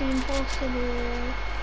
Impossible.